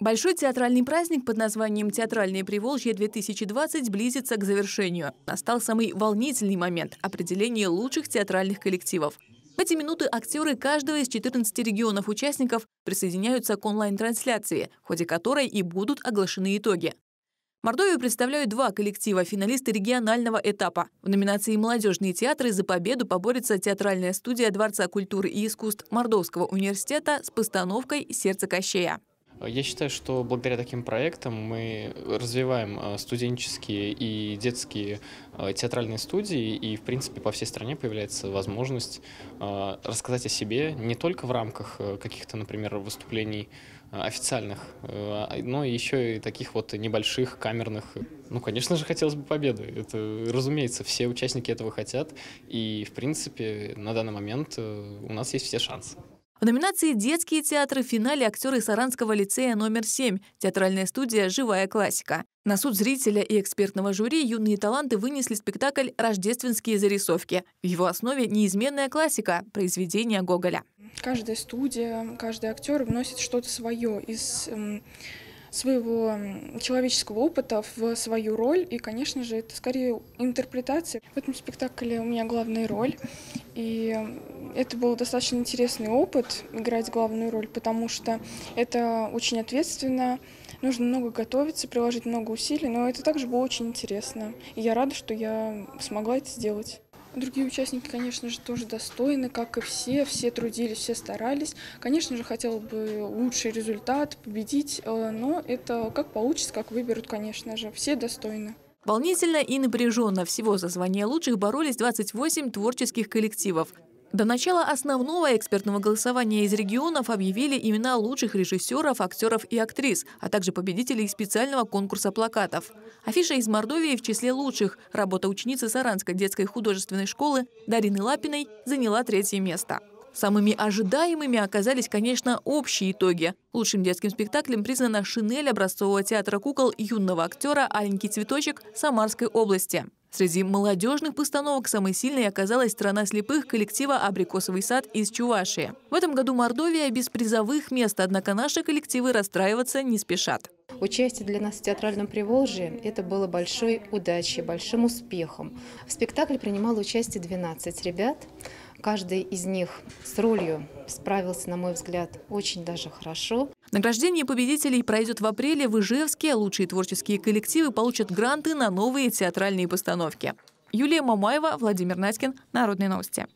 Большой театральный праздник под названием «Театральное Приволжье-2020» близится к завершению. Настал самый волнительный момент – определение лучших театральных коллективов. В эти минуты актеры каждого из 14 регионов участников присоединяются к онлайн-трансляции, в ходе которой и будут оглашены итоги. Мордовию представляют два коллектива – финалисты регионального этапа. В номинации «Молодежные театры» за победу поборется театральная студия Дворца культуры и искусств Мордовского университета с постановкой «Сердце Кощея». Я считаю, что благодаря таким проектам мы развиваем э, студенческие и детские э, театральные студии, и, в принципе, по всей стране появляется возможность э, рассказать о себе не только в рамках каких-то, например, выступлений официальных, но еще и таких вот небольших, камерных. Ну, конечно же, хотелось бы победы. Это, разумеется, все участники этого хотят, и, в принципе, на данный момент у нас есть все шансы. В номинации «Детские театры» в финале актеры Саранского лицея номер 7, театральная студия «Живая классика». На суд зрителя и экспертного жюри юные таланты вынесли спектакль «Рождественские зарисовки». В его основе неизменная классика – произведения Гоголя. Каждая студия, каждый актер вносит что-то свое из эм, своего человеческого опыта в свою роль. И, конечно же, это скорее интерпретация. В этом спектакле у меня главная роль. И это был достаточно интересный опыт играть главную роль, потому что это очень ответственно, нужно много готовиться, приложить много усилий, но это также было очень интересно. И я рада, что я смогла это сделать. Другие участники, конечно же, тоже достойны, как и все. Все трудились, все старались. Конечно же, хотела бы лучший результат, победить, э, но это как получится, как выберут, конечно же. Все достойны. Волнительно и напряженно всего за звание лучших боролись 28 творческих коллективов. До начала основного экспертного голосования из регионов объявили имена лучших режиссеров, актеров и актрис, а также победителей специального конкурса плакатов. Афиша из Мордовии в числе лучших. Работа ученицы Саранской детской художественной школы Дарины Лапиной заняла третье место. Самыми ожидаемыми оказались, конечно, общие итоги. Лучшим детским спектаклем признана «Шинель» образцового театра кукол юного актера «Аленький цветочек» Самарской области. Среди молодежных постановок самой сильной оказалась «Страна слепых» коллектива «Абрикосовый сад» из Чувашии. В этом году Мордовия без призовых мест, однако наши коллективы расстраиваться не спешат. Участие для нас в театральном Приволжье – это было большой удачей, большим успехом. В спектакле принимало участие 12 ребят. Каждый из них с ролью справился, на мой взгляд, очень даже хорошо. Награждение победителей пройдет в апреле в Ижевске. Лучшие творческие коллективы получат гранты на новые театральные постановки. Юлия Мамаева, Владимир Надькин. Народные новости.